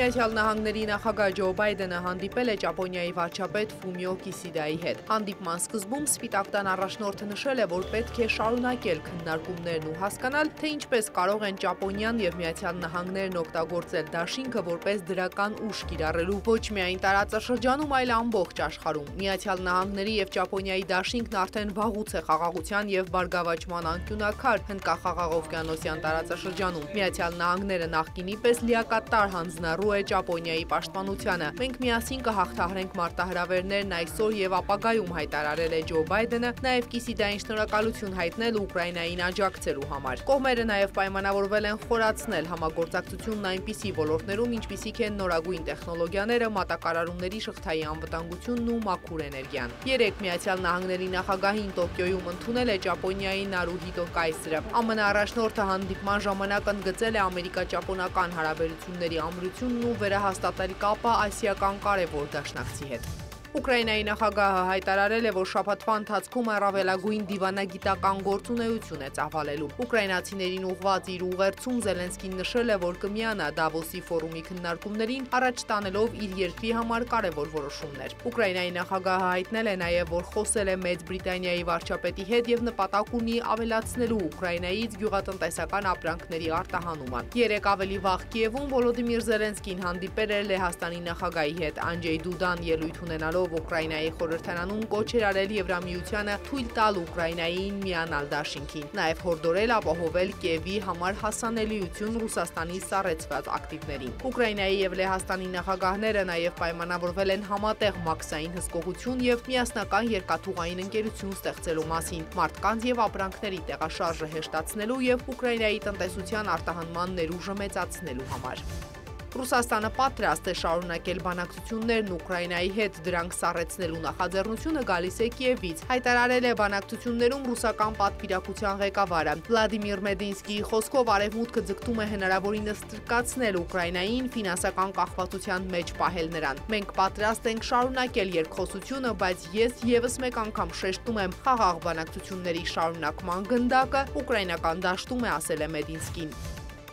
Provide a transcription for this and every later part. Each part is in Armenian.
Միացյալ Նահանգների նախագահ Ջո Բայդենը հանդիպել է Ճապոնիայի վարչապետ Ֆումիո Կիսիդայի հետ։ Հանդիպման սկզբում Սպիտակ տան առաջնորդը նշել է, որ պետք է շարունակել քննարկումներն ու հասկանալ, թե ինչպես կարող են Ճապոնիան եւ Միացյալ Նահանգներն օգտագործել դաշինքը որպես դրական ուժ կիրառելու ոչ միայն տարածաշրջանում, այլ ամբողջ աշխարհում։ Միացյալ Նահանգների եւ Ճապոնիայի դաշինքն արդեն վաղուց է խաղաղության եւ բարգավաճման անկյունակար հնդկախաղաղօվկիանոսյան տարածաշրջանում։ Միացյալ Նահանգները նախկինի պես լիակատար հանձնառու է Ճապոնիայի պաշտպանությանը։ Մենք միասին կհաղթահարենք մարտահրավերներն այսօր եւ ապագայում հայտարարել է Ջո Բայդենը, նաեւ Կիսիդային շնորհակալություն հայտնել Ուկրաինային աջակցելու համար։ Կողմերը նաեւ պայմանավորվել են խորացնել համագործակցությունն այնպիսի ոլորտներում, ինչպիսիք են նորագույն տեխնոլոգիաները, մատակարարումների շղթայի անվտանգությունն ու մաքուր էներգիան։ Երեք Միացյալ Նահանգների նախագահին Տոկիոյում ընդունել է Ճապոնիայի Նարուհիտո Կայսրը։ ԱՄՆ առաջնորդը հանդիպման ժամանակ ընդգծել է ամերիկա-ճապոնական հարաբերությունների ամրությունն ու վերահաստատել կապը ասիական կարևոր դաշնակցի հետ։ Ուկրաինայի նախագահը հայտարարել է, որ շաբաթվա ընթացքում առավելագույն դիվանագիտական գործունեություն է ծավալելու։ Ուկրաինացիներին ուղված իր ուղերձում Զելենսկին նշել է, որ կմիանա Դավոսի ֆորումի քննարկումներին, առաջ տանելով իր երկրի համար կարևոր որոշումներ։ Ուկրաինայի նախագահը հայտնել է նաև, որ խոսել է Մեծ Բրիտանիայի վարչապետի հետ եւ նպատակ ունի ավելացնելու Ուկրաինայից գյուղատնտեսական ապրանքների արտահանումը։ Երեք ավելի վաղ Կիևում Վոլոդիմիր Զելենսկին հանդիպել էր Լեհաստանի նախագահի հետ Անջեյ Դուդան ելույթ ունենալով տալով Ուկրաինայի խորհրդարանում կոչ էր արել Եվրամիությանը թույլ տալ Ուկրաինային միանալ դաշինքին, նաև հորդորել ապահովել Կիևի համար հասանելիություն Ռուսաստանի սառեցված ակտիվներին։ Ուկրաինայի եւ Լեհաստանի նախագահները նաև պայմանավորվել են համատեղ մաքսային հսկողություն եւ միասնական երկաթուղային ընկերություն ստեղծելու մասին, մարդկանց եւ ապրանքների տեղաշարժը հեշտացնելու եւ Ուկրաինայի տնտեսության արտահանման ներուժը մեծացնելու համար։ Ռուսաստանը պատրաստ է շարունակել բանակցություններն Ուկրաինայի հետ, դրանք սառեցնելու նախաձեռնությունը գալիս է Կիևից, հայտարարել է բանակցություններում ռուսական պատվիրակության ղեկավարը։ Վլադիմիր Մեդինսկիի խոսքով արևմուտքը ձգտում է հնարավորինս ստրկացնել Ուկրաինային ֆինանսական կախվածության մեջ պահել նրան։ Մենք պատրաստ ենք շարունակել երկխոսությունը, բայց ես եւս մեկ անգամ շեշտում եմ խաղաղ բանակցությունների շարունակման գնդակը ուկրաինական դաշտում է ասել է Մեդինսկին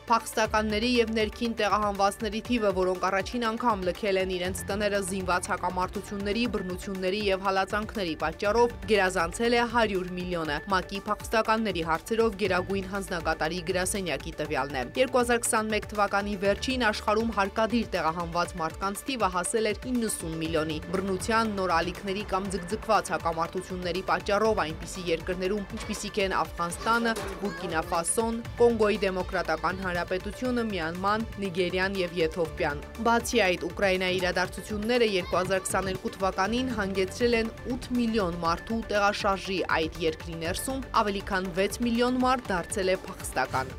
փախստականների եւ ներքին տեղահանվածների թիվը, որոնք առաջին անգամ լքել են իրենց տները զինված հակամարտությունների, բռնությունների եւ հալածանքների պատճառով, գերազանցել է 100 միլիոնը։ ՄԱԿ-ի փախստականների հարցերով Գերագույն հանձնակատարի գրասենյակի տվյալն է։ 2021 թվականի վերջին աշխարհում հարկադիր տեղահանված մարդկանց թիվը հասել էր 90 միլիոնի։ Բռնության նոր ալիքների կամ ձգձգված հակամարտությունների պատճառով այնպիսի երկրներում, ինչպիսիք են Աֆղանստանը, Բուրկինա Ֆասոն, Կոնգոյի դեմոկրատական հանրապետությունը, Հանրապետությունը, Մյանման, Նիգերիան եւ Եթովպիան։ Բացի այդ, Ուկրաինայի իրադարձությունները 2022 թվականին հանգեցրել են 8 միլիոն մարդու տեղաշարժի այդ երկրի ներսում, ավելի քան 6 միլիոն մարդ դարձել է փախստական։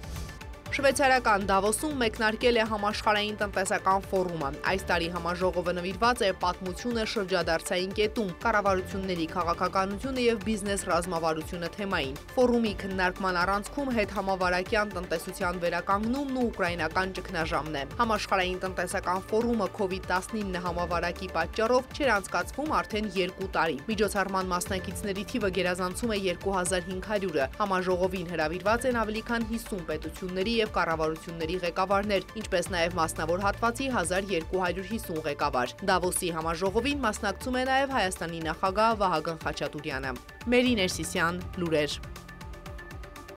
Շվեյցարական Դավոսում մեկնարկել է համաշխարհային տնտեսական ֆորումը։ Այս տարի համաժողովը նվիրված է պատմությունը շրջադարձային կետում, կառավարությունների քաղաքականությունը եւ բիզնես ռազմավարությունը թեմային։ Ֆորումի քննարկման առանցքում հետ համավարակյան տնտեսության վերականգնումն ու ուկրաինական ճգնաժամն է։ Համաշխարհային տնտեսական ֆորումը COVID-19 համավարակի պատճառով չէր անցկացվում արդեն 2 տարի։ Միջոցառման մասնակիցների թիվը գերազանցում է 2500-ը։ Համաժողովին հրավիրված են ավելի քան 50 պետությունների եւ կառավարությունների ղեկավարներ, ինչպես նաեւ մասնավոր հատվածի 1250 ղեկավար։ Դավոսի համաժողովին մասնակցում է նաեւ Հայաստանի նախագահ Վահագն Խաչատուրյանը։ Մերի Ներսիսյան, լուրեր։